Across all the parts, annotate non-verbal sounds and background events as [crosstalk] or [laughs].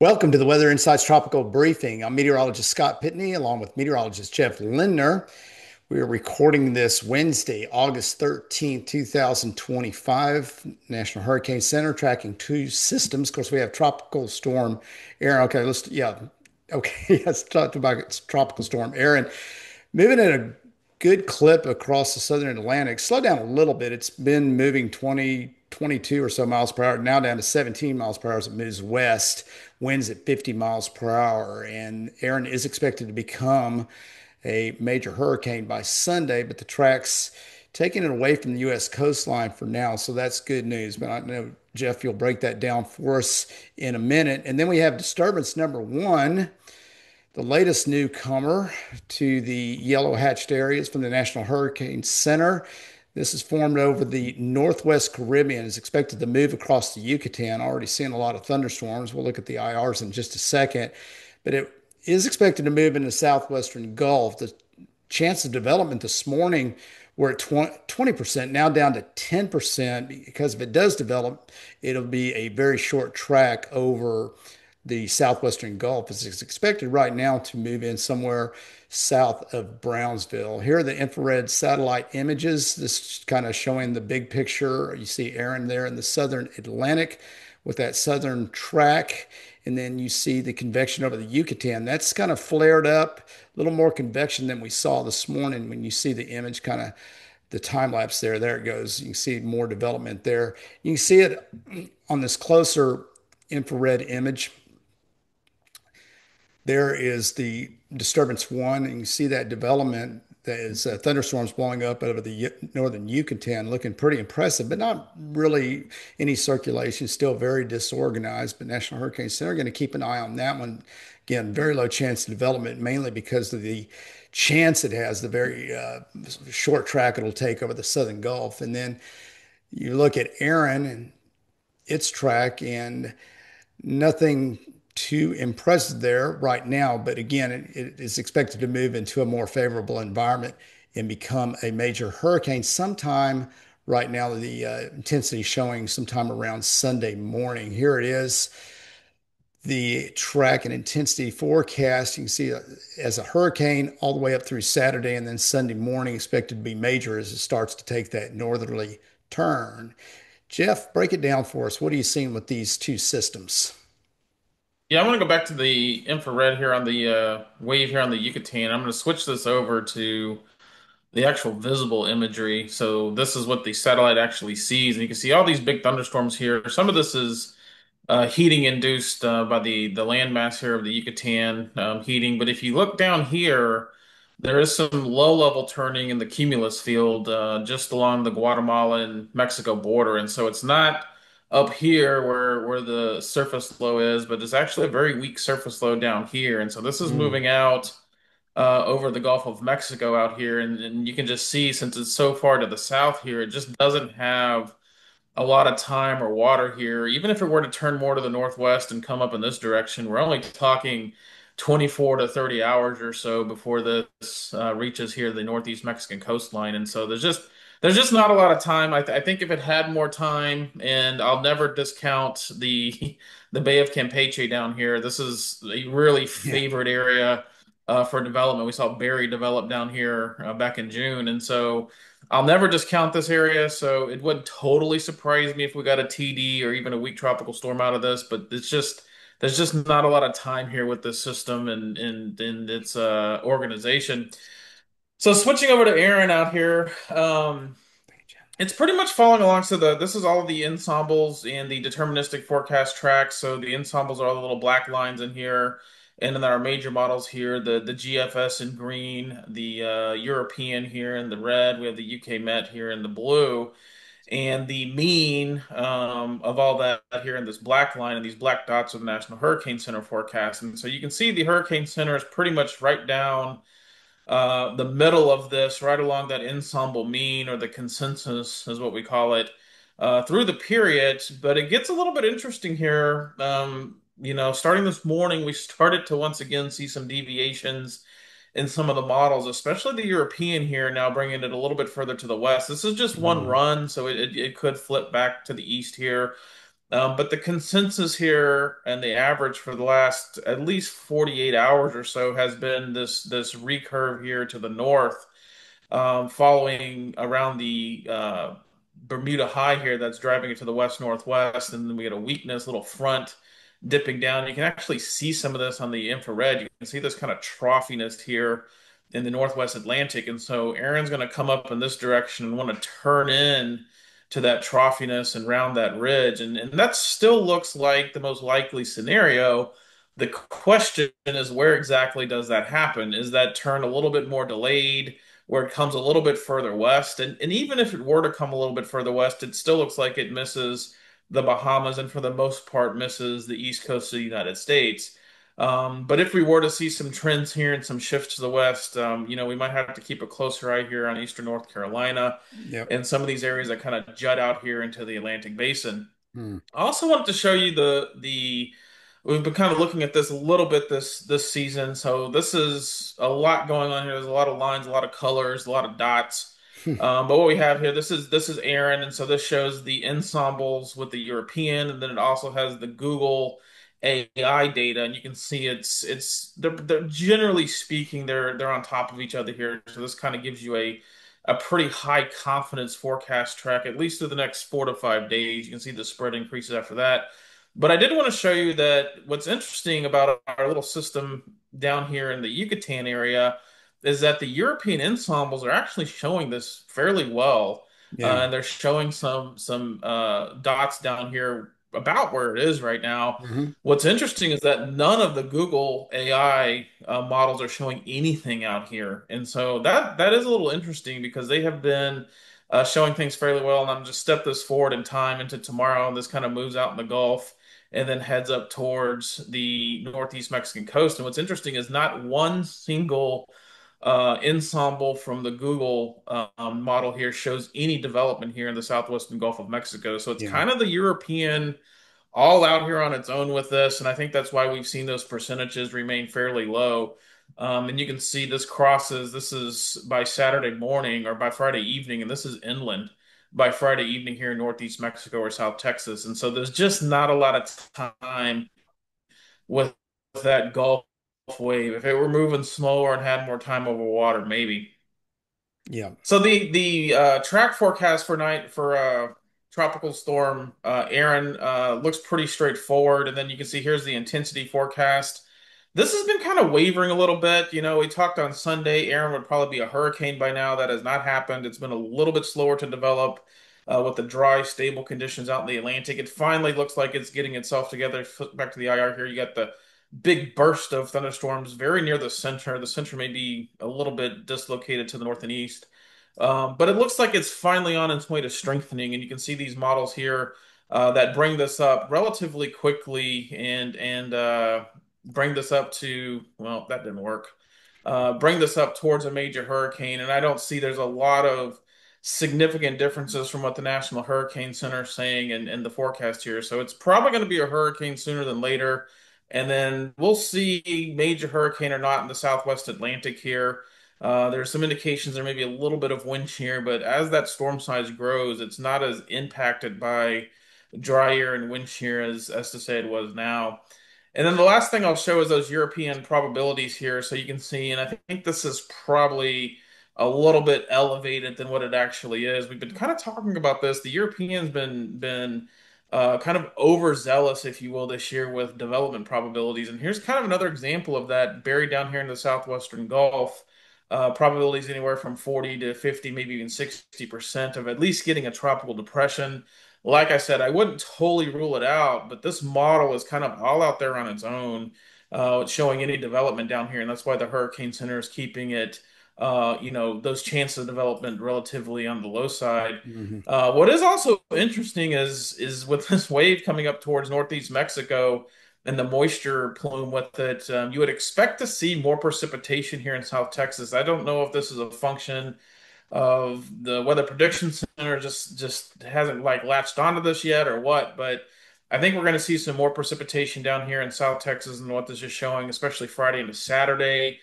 Welcome to the Weather Insights Tropical Briefing. I'm meteorologist Scott Pitney along with meteorologist Jeff Lindner. We are recording this Wednesday, August 13th, 2025. National Hurricane Center tracking two systems. Of course, we have Tropical Storm Erin. Okay, let's, yeah, okay, [laughs] let's talk about Tropical Storm Erin. Moving at a good clip across the southern Atlantic. Slow down a little bit. It's been moving 20, 22 or so miles per hour, now down to 17 miles per hour as it moves west, winds at 50 miles per hour. And Erin is expected to become a major hurricane by Sunday, but the track's taking it away from the U.S. coastline for now. So that's good news. But I know, Jeff, you'll break that down for us in a minute. And then we have disturbance number one the latest newcomer to the yellow hatched areas from the National Hurricane Center. This is formed over the northwest Caribbean. Is expected to move across the Yucatan. Already seeing a lot of thunderstorms. We'll look at the IRs in just a second, but it is expected to move into the southwestern Gulf. The chance of development this morning were at 20%, now down to 10%. Because if it does develop, it'll be a very short track over the southwestern Gulf. is expected right now to move in somewhere south of Brownsville. Here are the infrared satellite images. This kind of showing the big picture. You see Erin there in the southern Atlantic with that southern track. And then you see the convection over the Yucatan. That's kind of flared up, a little more convection than we saw this morning when you see the image kind of the time lapse there. There it goes. You can see more development there. You can see it on this closer infrared image there is the disturbance one, and you see that development. That is uh, thunderstorms blowing up over the northern Yucatan, looking pretty impressive, but not really any circulation. Still very disorganized. But National Hurricane Center going to keep an eye on that one. Again, very low chance of development, mainly because of the chance it has, the very uh, short track it'll take over the southern Gulf. And then you look at Erin and its track, and nothing too impressive there right now, but again, it, it is expected to move into a more favorable environment and become a major hurricane sometime right now. The uh, intensity showing sometime around Sunday morning. Here it is. The track and intensity forecast, you can see uh, as a hurricane all the way up through Saturday and then Sunday morning expected to be major as it starts to take that northerly turn. Jeff, break it down for us. What are you seeing with these two systems? Yeah, I want to go back to the infrared here on the uh, wave here on the Yucatan. I'm going to switch this over to the actual visible imagery. So this is what the satellite actually sees. And you can see all these big thunderstorms here. Some of this is uh, heating induced uh, by the, the landmass here of the Yucatan um, heating. But if you look down here, there is some low level turning in the cumulus field uh, just along the Guatemala and Mexico border. And so it's not up here where where the surface low is, but it's actually a very weak surface low down here. And so this is Mm. moving out uh, over the Gulf of Mexico out here. And, and you can just see since it's so far to the south here, it just doesn't have a lot of time or water here. Even if it were to turn more to the northwest and come up in this direction, we're only talking 24 to 30 hours or so before this uh, reaches here the northeast Mexican coastline. And so there's just there's just not a lot of time. I, th I think if it had more time, and I'll never discount the [laughs] the Bay of Campeche down here. This is a really Yeah. favorite area uh, for development. We saw Barry develop down here uh, back in June, and so I'll never discount this area. So it wouldn't totally surprise me if we got a TD or even a weak tropical storm out of this. But it's just there's just not a lot of time here with this system and and, and its uh, organization. So switching over to Erin out here, um, it's pretty much following along. So the this is all the ensembles and the deterministic forecast tracks. So the ensembles are all the little black lines in here, and then our major models here, the the GFS in green, the uh, European here in the red. We have the UK Met here in the blue, and the mean um, of all that here in this black line and these black dots are the National Hurricane Center forecast. And so you can see the Hurricane Center is pretty much right down uh, the middle of this, right along that ensemble mean or the consensus is what we call it, uh, through the period. But it gets a little bit interesting here. Um, you know, starting this morning, we [laughs] started to once again see some deviations in some of the models, especially the European here, now bringing it a little bit further to the west. This is just one Mm. run, so it, it, it could flip back to the east here. Um, but the consensus here and the average for the last at least 48 hours or so has been this this recurve here to the north um, following around the uh, Bermuda High here that's driving it to the west northwest, and then we get a weakness, little front dipping down. You can actually see some of this on the infrared. You can see this kind of troughiness here in the northwest Atlantic, and so Erin's going to come up in this direction and want to turn in to that troughiness and round that ridge, and and that still looks like the most likely scenario. The question is, where exactly does that happen? Is that turn a little bit more delayed? where it comes a little bit further west. And, and even if it were to come a little bit further west, it still looks like it misses the Bahamas and for the most part misses the east coast of the United States. Um, but if we were to see some trends here and some shifts to the west, um, you know, we might have to keep a closer eye here on eastern North Carolina Yep. and some of these areas that kind of jut out here into the Atlantic Basin. Hmm. I also wanted to show you the the we've been kind of looking at this a little bit this this season. So this is a lot going on here. There's a lot of lines, a lot of colors, a lot of dots. Um, but what we have here, this is this is Erin, and so this shows the ensembles with the European, and then it also has the Google AI data, and you can see it's it's they're, they're generally speaking they're they're on top of each other here. So this kind of gives you a a pretty high confidence forecast track, at least through the next four to five days. You can see the spread increases after that. But I did want to show you that what's interesting about our little system down here in the Yucatan area is that the European ensembles are actually showing this fairly well. Uh, Yeah. and they're showing some some uh, dots down here about where it is right now. hmm What's interesting is that none of the Google AI uh, models are showing anything out here, and so that that is a little interesting because they have been uh, showing things fairly well. And I'm just step this forward in time into tomorrow, and this kind of moves out in the Gulf and then heads up towards the northeast Mexican coast. And what's interesting is not one single uh, ensemble from the Google um, model here shows any development here in the southwestern Gulf of Mexico. So it's Yeah. kind of the European all out here on its own with this, and I think that's why we've seen those percentages remain fairly low. Um, and you can see this crosses, this is by Saturday morning or by Friday evening, and this is inland by Friday evening here in Northeast Mexico or South Texas. And so there's just not a lot of time with that Gulf wave. If it were moving slower and had more time over water, maybe. Yeah. So the the uh, track forecast for night for uh, tropical storm uh, Erin uh, looks pretty straightforward, and then you can see here's the intensity forecast. This has been kind of wavering a little bit. You know, we talked on Sunday. Erin would probably be a hurricane by now. That has not happened. It's been a little bit slower to develop uh, with the dry, stable conditions out in the Atlantic. It finally looks like it's getting itself together. Flip Back to the IR here, you got the big burst of thunderstorms very near the center. The center may be a little bit dislocated to the north and east. Um, but it looks like it's finally on its way to strengthening, and you can see these models here uh, that bring this up relatively quickly and and uh, bring this up to well, that didn't work. Uh, bring this up towards a major hurricane, and I don't see there's a lot of significant differences from what the National Hurricane Center is saying and, and the forecast here. So it's probably going to be a hurricane sooner than later, and then we'll see major hurricane or not in the Southwest Atlantic here. Uh, there's some indications there may be a little bit of wind shear, but as that storm size grows, it's not as impacted by dry air and wind shear as, as to say it was now. And then the last thing I'll show is those European probabilities here, so you can see, and I think this is probably a little bit elevated than what it actually is. We've been kind of talking about this. The Europeans been been uh, kind of overzealous, if you will, this year with development probabilities. And here's kind of another example of that buried down here in the southwestern Gulf. Uh, probabilities anywhere from 40 to 50, maybe even 60% of at least getting a tropical depression. Like I said, I wouldn't totally rule it out, but this model is kind of all out there on its own, uh, showing any development down here. And that's why the Hurricane Center is keeping it, uh, you know, those chances of development relatively on the low side. hmm Uh, what is also interesting is is with [laughs] this wave coming up towards northeast Mexico and the moisture plume with it, um, you would expect to see more precipitation here in South Texas. I don't know if this is a function of the Weather Prediction Center just just hasn't like latched onto this yet or what, but I think we're going to see some more precipitation down here in South Texas than what this is showing, especially Friday into Saturday.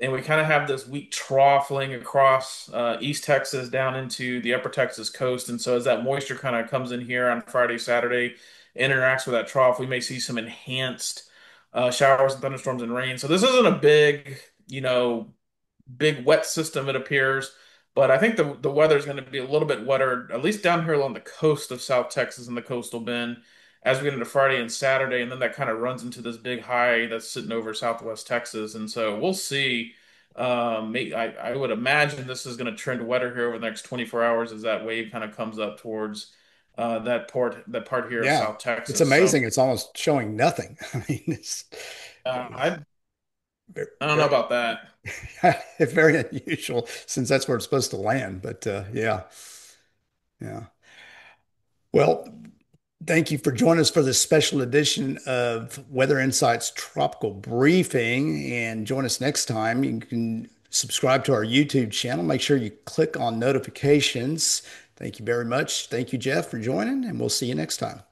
And we kind of have this weak trough laying across uh, East Texas down into the Upper Texas coast. And so as that moisture kind of comes in here on Friday, Saturday, interacts with that trough, we may see some enhanced uh, showers and thunderstorms and rain. So this isn't a big, you know, big wet system, it appears. But I think the the weather is going to be a little bit wetter, at least down here along the coast of South Texas and the coastal bend as we get into Friday and Saturday, and then that kind of runs into this big high that's sitting over Southwest Texas, and so we'll see. Um, I, I would imagine this is going to trend wetter here over the next 24 hours as that wave kind of comes up towards uh, that part that part here of Yeah, South it's Texas. So amazing. It's almost showing nothing. [laughs] I mean, it's uh, I very, I don't know about that. [laughs] It's very unusual since that's where it's supposed to land. But uh, yeah, yeah. Well, thank you for joining us for this special edition of Weather Insights Tropical Briefing. And join us next time. You can subscribe to our YouTube channel. Make sure you click on notifications. Thank you very much. Thank you, Jeff, for joining, and we'll see you next time.